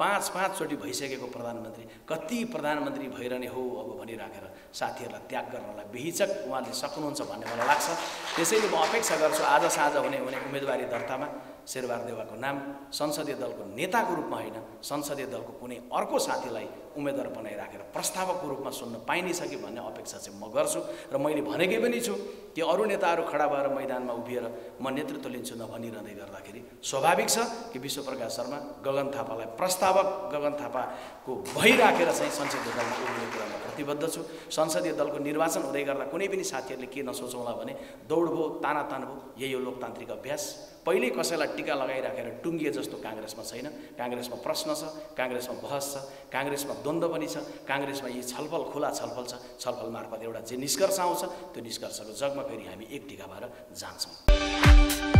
पाँचचोटि भइसकेको प्रधानमन्त्री कति प्रधानमन्त्री भइरहने हो अब भनिराखेर साथीहरूलाई त्याग गर्नलाई बेहिचक उहाँले सक्नुहुन्छ भन्ने मलाई लाग्छ। त्यसैले म अपेक्षा गर्छु आज साँझ हुने हुने उम्मेदवारी दर्तामा शेरबहादुर देवाको नाम संसदीय दलको नेताको रूपमा होइन संसदीय दलको कुनै अर्को साथीलाई उम्मेद्वार बनाइराखेर प्रस्तावकको रूपमा सुन्न पाइने छ कि भन्ने अपेक्षा चाहिँ म गर्छु र मैले भनेकै पनि छु कि अरू नेताहरू खडा भएर मैदानमा उभिएर म नेतृत्व लिन्छु नभनिरहँदै गर्दाखेरि स्वाभाविक छ कि विश्वप्रकाश शर्मा गगन थापालाई प्रस्तावक गगन थापाको भइराखेर चाहिँ संसदीय दलमा उभिने कुरामा प्रतिबद्ध छु। संसदीय दलको निर्वाचन हुँदै गर्दा कुनै पनि साथीहरूले के नसोचौँला भने दौड भयो ताना तान भयो यही हो लोकतान्त्रिक अभ्यास। पहिल्यै कसैलाई टिका लगाइराखेर टुङ्गिए जस्तो काङ्ग्रेसमा छैन। काङ्ग्रेसमा प्रश्न छ काङ्ग्रेसमा बहस छ काङ्ग्रेसमा द्वन्द्व पनि छ काङ्ग्रेसमा यी छलफल खुला छलफल छ। छलफल मार्फत एउटा जे निष्कर्ष आउँछ त्यो निष्कर्षको जगमा फेरि हामी एक टिका भएर जान्छौँ।